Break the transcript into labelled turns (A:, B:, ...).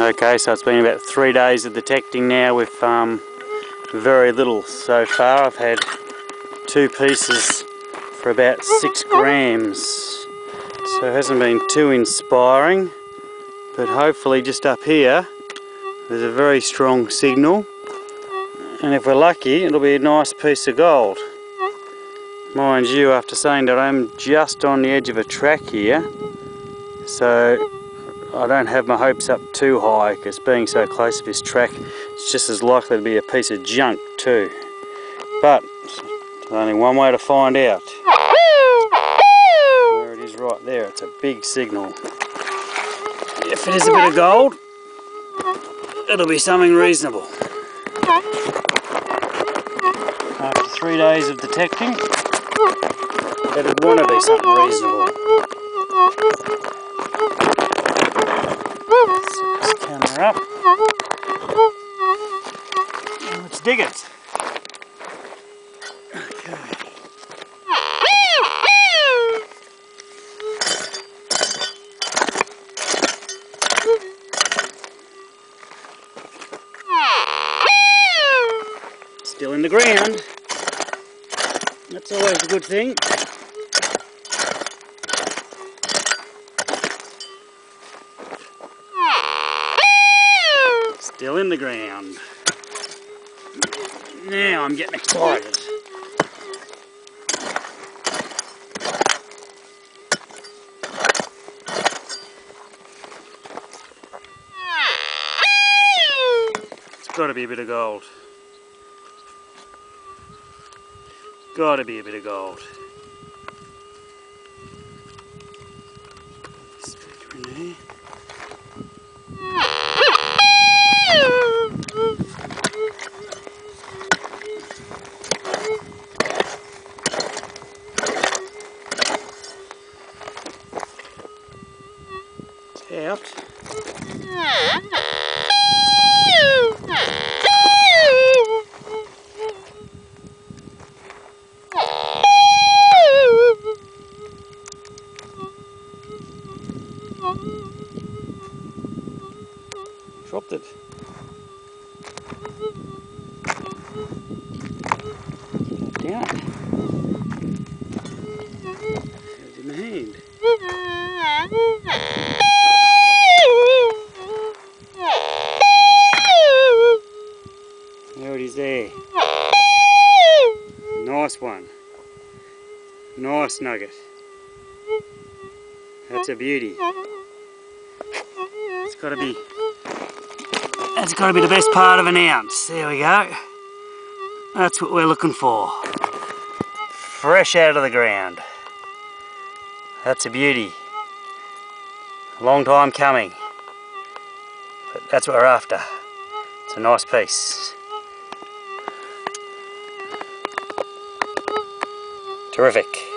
A: Okay, so it's been about three days of detecting now with um, very little so far. I've had two pieces for about six grams. So it hasn't been too inspiring, but hopefully just up here there's a very strong signal. And if we're lucky, it'll be a nice piece of gold. Mind you, after saying that I'm just on the edge of a track here, so I don't have my hopes up too high because being so close to this track, it's just as likely to be a piece of junk too. But there's only one way to find out. There it is right there, it's a big signal. If it is a bit of gold, it'll be something reasonable. After three days of detecting, it'd want to be something reasonable. Camera up. And let's dig it. Okay. Still in the ground. That's always a good thing. Still in the ground. Now I'm getting excited. It's got to be a bit of gold. Got to be a bit of gold. Speaker in there. It's out. Dropped it. Down. Is there. Nice one. Nice nugget. That's a beauty. It's got to be. That's got to be the best part of an ounce. There we go. That's what we're looking for. Fresh out of the ground. That's a beauty. Long time coming. But that's what we're after. It's a nice piece. Terrific.